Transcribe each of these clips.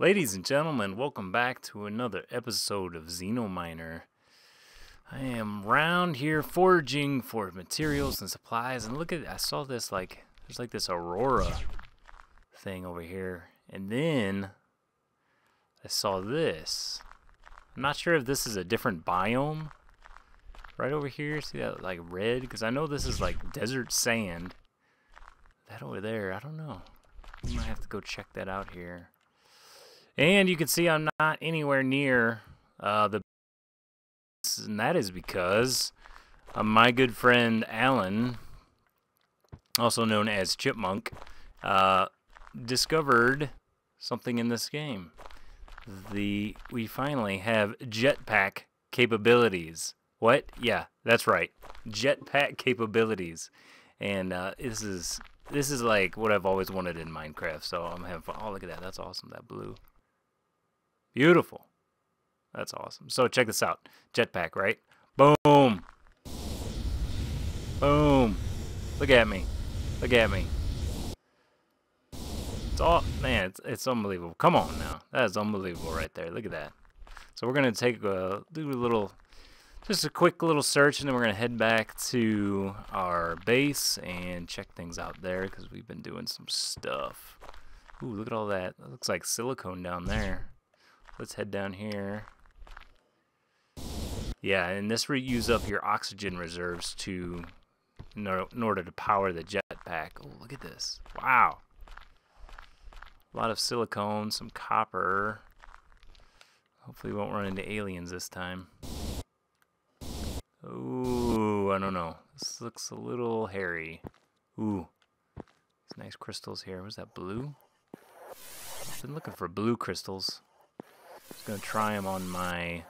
Ladies and gentlemen, welcome back to another episode of Xenominer. I am round here foraging for materials and supplies, and look at I saw this like there's like this aurora thing over here, and then I saw this. I'm not sure if this is a different biome. Right over here, see that like red? Because I know this is like desert sand. That over there, I don't know. We might have to go check that out here. And you can see I'm not anywhere near uh, the and that is because uh, my good friend Alan, also known as Chipmunk, uh, discovered something in this game. The we finally have jetpack capabilities. What? Yeah, that's right, jetpack capabilities, and uh, this is this is like what I've always wanted in Minecraft. So I'm having fun. Oh, look at that. That's awesome. That blue. Beautiful. That's awesome. So check this out. Jetpack, right? Boom. Boom. Look at me. Look at me. It's all, man, it's, it's unbelievable. Come on now. That is unbelievable right there. Look at that. So we're going to take a, do a little, just a quick little search, and then we're going to head back to our base and check things out there because we've been doing some stuff. Ooh, look at all that. That looks like silicone down there. Let's head down here. Yeah, and this re use up your oxygen reserves to in, in order to power the jetpack. Oh, look at this. Wow. A lot of silicone, some copper. Hopefully we won't run into aliens this time. Ooh, I don't know. This looks a little hairy. Ooh. These nice crystals here. Was that blue? I've been looking for blue crystals. Just gonna try them on my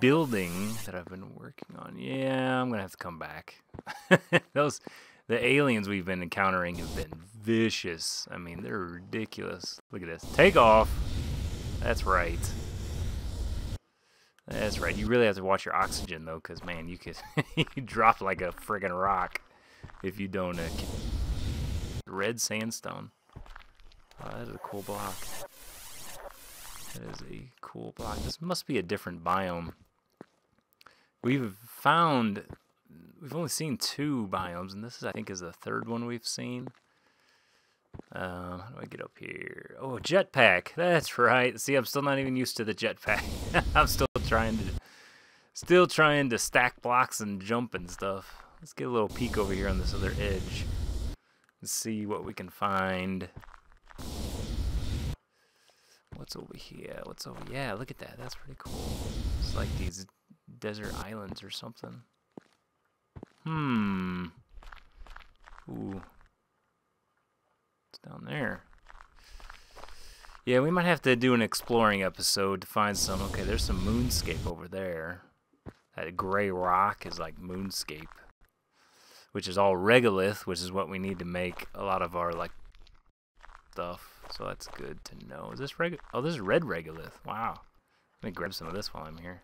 building that I've been working on. Yeah, I'm gonna have to come back. Those the aliens we've been encountering have been vicious. I mean, they're ridiculous. Look at this. Take off. That's right. That's right. You really have to watch your oxygen though, because man, you could you drop like a friggin' rock if you don't. Uh, red sandstone. Oh, that is a cool block. That is a cool block. This must be a different biome. We've found, we've only seen two biomes, and this is, I think, is the third one we've seen. Uh, how do I get up here? Oh, jetpack. That's right. See, I'm still not even used to the jetpack. I'm still trying to, still trying to stack blocks and jump and stuff. Let's get a little peek over here on this other edge and see what we can find. What's over here? What's over? Yeah, look at that. That's pretty cool. It's like these desert islands or something. Hmm. Ooh. It's down there. Yeah, we might have to do an exploring episode to find some. Okay, there's some moonscape over there. That gray rock is like moonscape. Which is all regolith, which is what we need to make a lot of our like stuff so that's good to know. Is this reg? Oh, this is red regolith. Wow. Let me grab some of this while I'm here.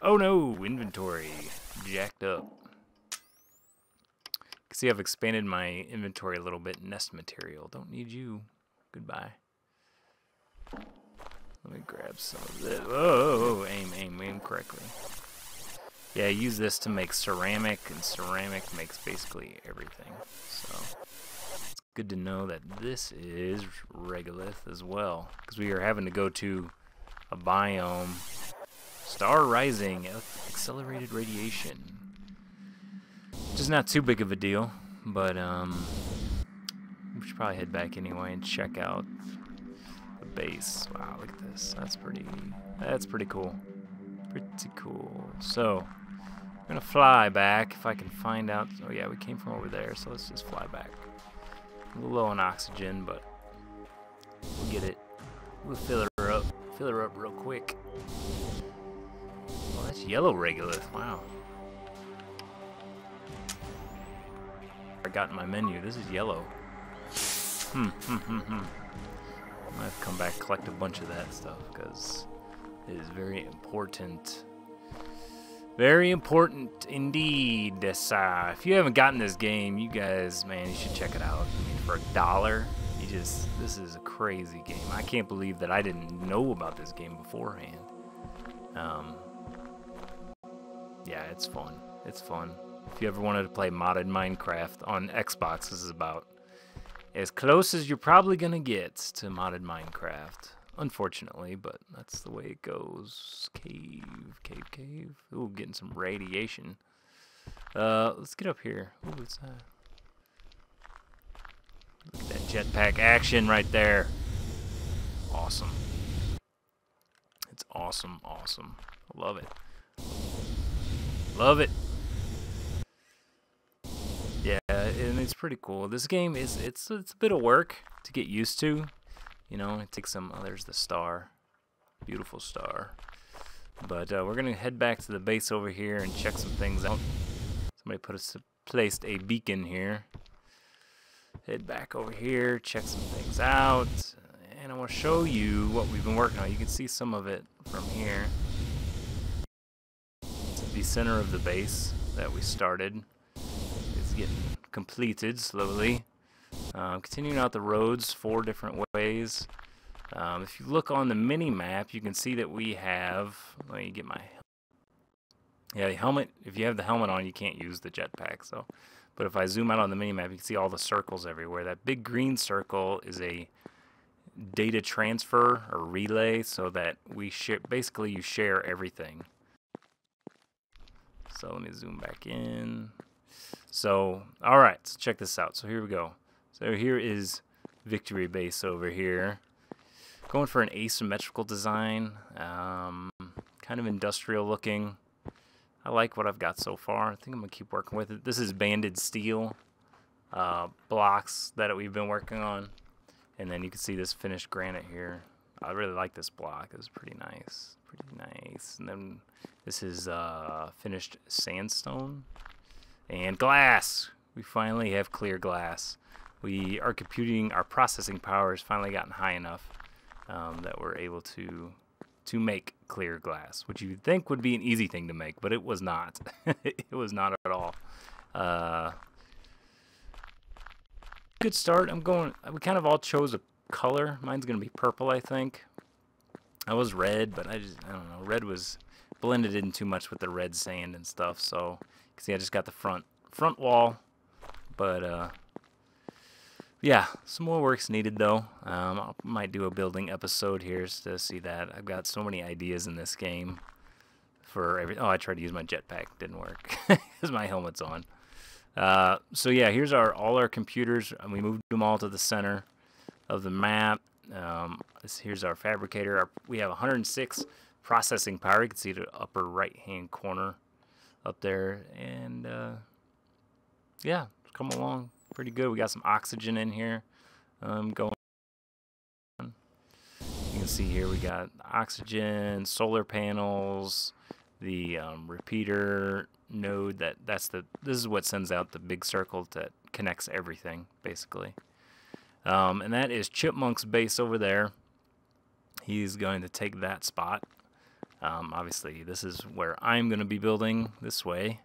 Oh no, inventory jacked up. You can see I've expanded my inventory a little bit. Nest material. Don't need you. Goodbye. Let me grab some of this. Oh, aim, aim, aim correctly. Yeah, use this to make ceramic, and ceramic makes basically everything. So good to know that this is regolith as well because we are having to go to a biome. Star rising accelerated radiation. Which is not too big of a deal but um we should probably head back anyway and check out the base. Wow look at this. That's pretty that's pretty cool. Pretty cool. So I'm gonna fly back if I can find out oh yeah we came from over there so let's just fly back low on oxygen, but we'll get it. We'll fill her up. Fill her up real quick. Oh, that's yellow regolith. Wow. I got in my menu. This is yellow. Hmm, hmm, hmm, hmm. I might have to come back collect a bunch of that stuff because it is very important. Very important indeed. This, if you haven't gotten this game, you guys, man, you should check it out. For a dollar, you just this is a crazy game. I can't believe that I didn't know about this game beforehand. Um, yeah, it's fun. It's fun. If you ever wanted to play modded Minecraft on Xbox, this is about as close as you're probably gonna get to modded Minecraft. Unfortunately, but that's the way it goes. Cave, cave, cave. Ooh, getting some radiation. Uh, let's get up here. Ooh, what's that? That jetpack action right there. Awesome. It's awesome, awesome. I love it. Love it. Yeah, and it's pretty cool. This game is it's it's a bit of work to get used to. You know, it takes some. Oh, there's the star, beautiful star. But uh, we're gonna head back to the base over here and check some things out. Somebody put a placed a beacon here. Head back over here, check some things out, and I want to show you what we've been working on. You can see some of it from here. The center of the base that we started. It's getting completed slowly. Um, continuing out the roads four different ways. Um, if you look on the mini map, you can see that we have. Let me get my. Yeah, the helmet. If you have the helmet on, you can't use the jetpack. So, but if I zoom out on the mini map, you can see all the circles everywhere. That big green circle is a data transfer or relay, so that we share. Basically, you share everything. So let me zoom back in. So, all right, so check this out. So here we go. So here is Victory Base over here. Going for an asymmetrical design, um, kind of industrial looking. I like what I've got so far. I think I'm going to keep working with it. This is banded steel uh, blocks that we've been working on. And then you can see this finished granite here. I really like this block. It's pretty nice. Pretty nice. And then this is uh, finished sandstone and glass. We finally have clear glass we are computing our processing power has finally gotten high enough um, that we're able to to make clear glass, which you'd think would be an easy thing to make, but it was not. it was not at all. Uh, good start. I'm going. We kind of all chose a color. Mine's gonna be purple, I think. I was red, but I just I don't know. Red was blended in too much with the red sand and stuff. So see, I just got the front front wall, but uh, yeah, some more work's needed though. Um, I might do a building episode here to see that. I've got so many ideas in this game for every. Oh, I tried to use my jetpack, didn't work because my helmet's on. Uh, so yeah, here's our all our computers. We moved them all to the center of the map. Um, this, here's our fabricator. Our, we have 106 processing power. You can see the upper right hand corner up there, and uh, yeah, come along pretty good. We got some oxygen in here um, going. You can see here we got oxygen, solar panels, the um, repeater node. That that's the this is what sends out the big circle that connects everything basically. Um, and that is Chipmunk's base over there. He's going to take that spot. Um, obviously, this is where I'm going to be building this way.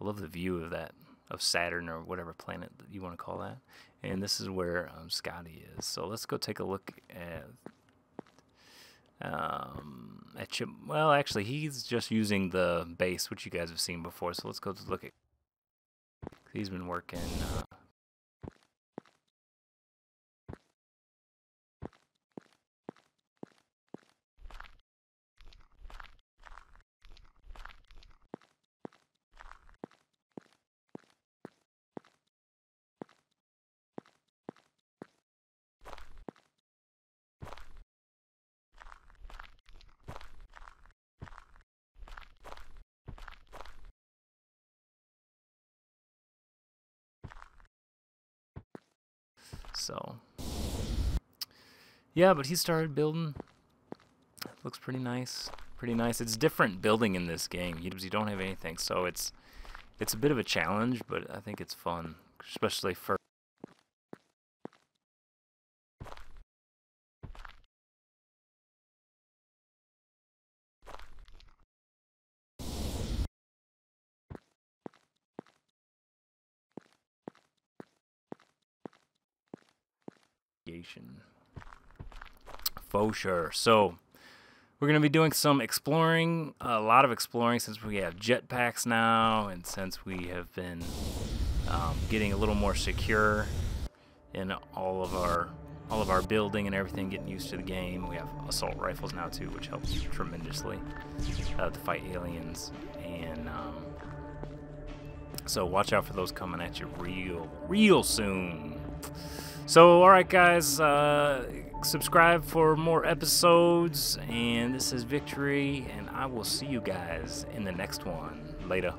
I love the view of that of Saturn or whatever planet you want to call that. And this is where um, Scotty is. So let's go take a look at um, at Chip. Well, actually, he's just using the base, which you guys have seen before. So let's go look at. He's been working. Uh, So, yeah, but he started building. looks pretty nice. Pretty nice. It's different building in this game. You, you don't have anything, so it's it's a bit of a challenge, but I think it's fun, especially for For sure. So, we're going to be doing some exploring, a lot of exploring since we have jetpacks now and since we have been um, getting a little more secure in all of our all of our building and everything, getting used to the game. We have assault rifles now too, which helps tremendously uh, to fight aliens. And um, so watch out for those coming at you real, real soon. So, alright guys, uh, subscribe for more episodes, and this is Victory, and I will see you guys in the next one. Later.